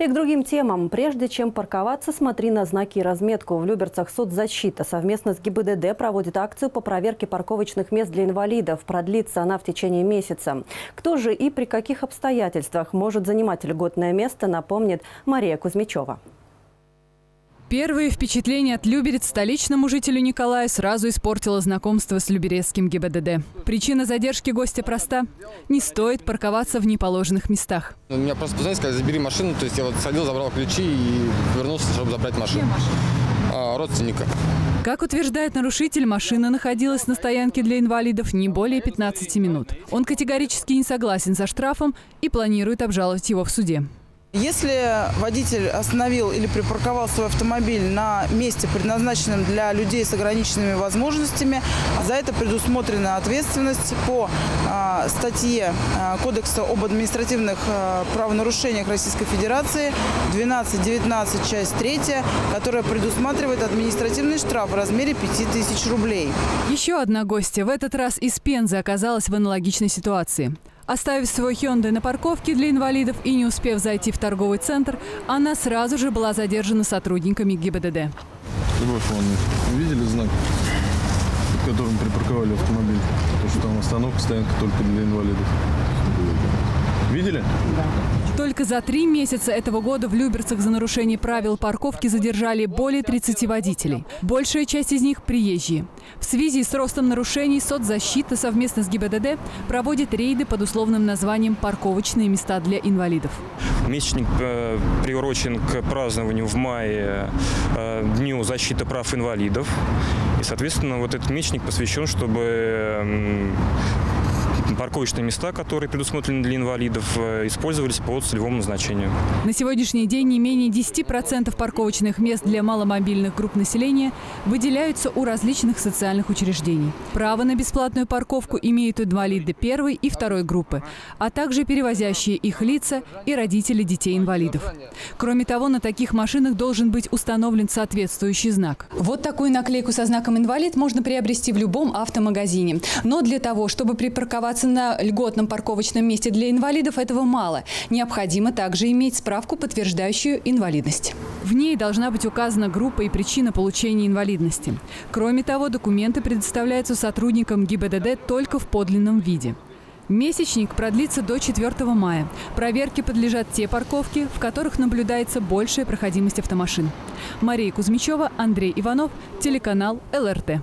И к другим темам. Прежде чем парковаться, смотри на знаки и разметку. В Люберцах соцзащита совместно с ГИБДД проводит акцию по проверке парковочных мест для инвалидов. Продлится она в течение месяца. Кто же и при каких обстоятельствах может занимать льготное место, напомнит Мария Кузьмичева. Первые впечатления от Люберец столичному жителю Николая сразу испортило знакомство с люберецким ГИБДД. Причина задержки гостя проста. Не стоит парковаться в неположенных местах. У меня просто позвонили, сказали, забери машину. То есть я вот садил, забрал ключи и вернулся, чтобы забрать машину. А, родственника. Как утверждает нарушитель, машина находилась на стоянке для инвалидов не более 15 минут. Он категорически не согласен со штрафом и планирует обжаловать его в суде. Если водитель остановил или припарковал свой автомобиль на месте, предназначенном для людей с ограниченными возможностями, за это предусмотрена ответственность по э, статье э, Кодекса об административных э, правонарушениях Российской Федерации 12.19, часть 3, которая предусматривает административный штраф в размере 5000 рублей. Еще одна гостья, в этот раз из Пензы, оказалась в аналогичной ситуации. Оставив свой Hyundai на парковке для инвалидов и не успев зайти в торговый центр, она сразу же была задержана сотрудниками ГИБДД. Любовь Ивановна, видели знак, под которым припарковали автомобиль? То, что там остановка, стоянка только для инвалидов. Видели? Только за три месяца этого года в Люберцах за нарушение правил парковки задержали более 30 водителей. Большая часть из них – приезжие. В связи с ростом нарушений соцзащита совместно с ГИБДД проводит рейды под условным названием «Парковочные места для инвалидов». Месячник э, приурочен к празднованию в мае э, Дню защиты прав инвалидов. И, соответственно, вот этот месячник посвящен, чтобы парковочные места, которые предусмотрены для инвалидов, э, использовались по целевому назначению. На сегодняшний день не менее 10% парковочных мест для маломобильных групп населения выделяются у различных социальных учреждений. Право на бесплатную парковку имеют инвалиды первой и второй группы, а также перевозящие их лица и родители детей-инвалидов. Кроме того, на таких машинах должен быть установлен соответствующий знак. Вот такую наклейку со знаком «инвалид» можно приобрести в любом автомагазине. Но для того, чтобы припарковаться парковаться на льготном парковочном месте для инвалидов этого мало. Необходимо также иметь справку, подтверждающую инвалидность. В ней должна быть указана группа и причина получения инвалидности. Кроме того, документы предоставляются сотрудникам ГИБДД только в подлинном виде. Месячник продлится до 4 мая. Проверке подлежат те парковки, в которых наблюдается большая проходимость автомашин. Мария Кузьмичева, Андрей Иванов, телеканал ЛРТ.